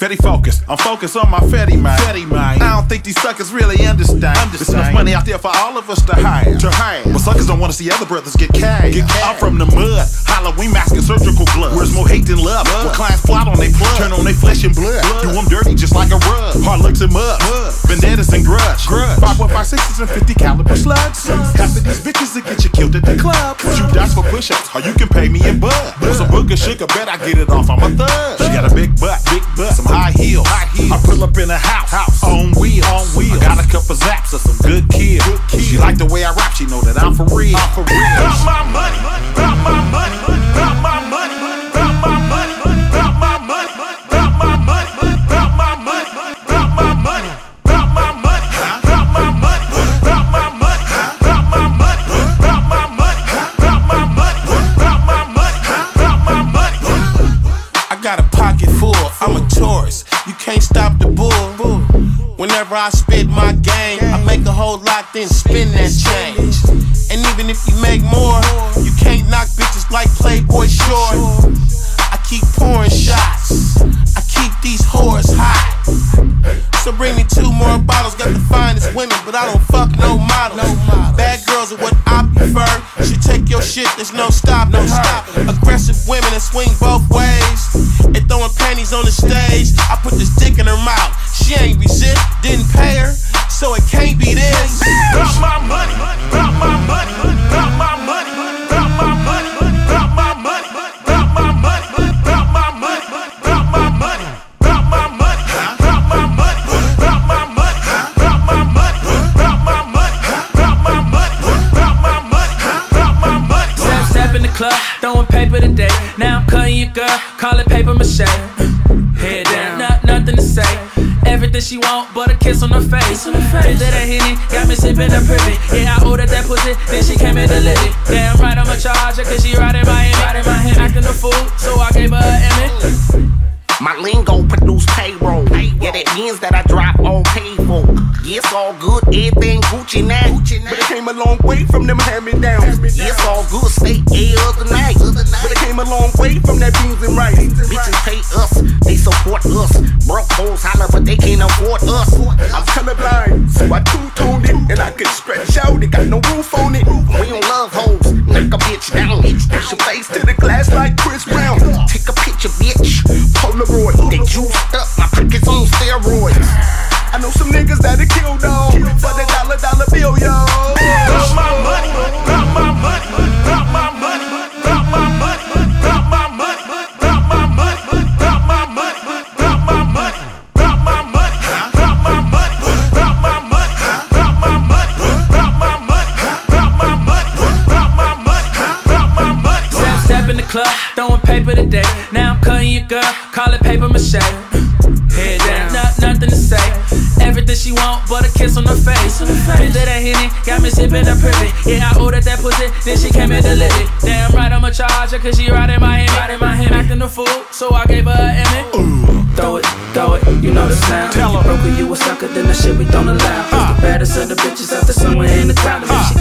Steady focus, I'm focused on my Fetty mind. Fetty man. I don't think these suckers really understand. understand. There's enough money out there for all of us to hire. To hire. But suckers don't wanna see other brothers get cash. Get cash. I'm from the mud, Halloween mask and surgical gloves. Where's more hate than love? love. When clients plot on they plug, turn on they flesh and blood. blood. Do them dirty just like a rug. Hard looks and mud. Vendettas and grudge. grudge. Five point five sixes and fifty caliber slugs. Half of these bitches that get you killed at the club. You dice for push-ups, or you can pay me in bud. Want some booger sugar, bet I get it off. I'm a thug. She got a big butt, butt, some high heels. High heels. I pull up in a house, house on wheels, on wheels. I got a couple zaps of some good kills. Good. She like the way I rap, she know that I'm for real. I'm for real. Can't stop the bull. Whenever I spit my game, I make a whole lot, then spin that change. And even if you make more, you can't knock bitches like Playboy Short. I keep pouring shots, I keep these whores hot. So bring me two more bottles, got the finest women, but I don't fuck no models. Bad girls are what I prefer. She take your shit, there's no stopping her. Aggressive women that swing both ways. Throwing panties on the stage. I put this dick in her mouth. Club, throwing paper today. Now I'm cutting your girl, call it paper mache. Head down, not, nothing to say. Everything she want, but a kiss on her face. Kiss that henny, got me sipping the privet. Yeah, I ordered that pussy, then she came in the live it. Damn right, I'ma charge her, cause she riding my Miami. Acting a fool, so I gave her an Emmy. My lingo produce payroll. Yeah, that means that I drop for. Yeah, it's all good, everything Gucci now. But it came a long way from them hand me downs. It's all good, stay A other night. But it came a long way from that beans and rice. Bitches pay us, they support us. Broke hoes holler, but they can't afford us. I'm colorblind, so I two-toned it. And I can stretch out, it got no roof on it. We don't love hoes, knock a bitch down. Push your face to the glass like Chris Brown. Take a picture, bitch. Polaroid, they juiced club, throwing paper today. Now I'm cutting your girl, call it paper mache. Head down, not, nothing to say. Everything she want, but a kiss on her face. Bitch that henny, got me sipping the privet. Yeah, I ordered that pussy, then she came in to live. Damn right, I'ma charge her, cause she riding my Miami. Riding my Miami, acting a fool, so I gave her an Emmy. Throw it, throw it, you know the sound. Tell you her. broke her, you a sucker, then the shit we don't allow. Cause the baddest of the bitches out there somewhere in the crowd. If she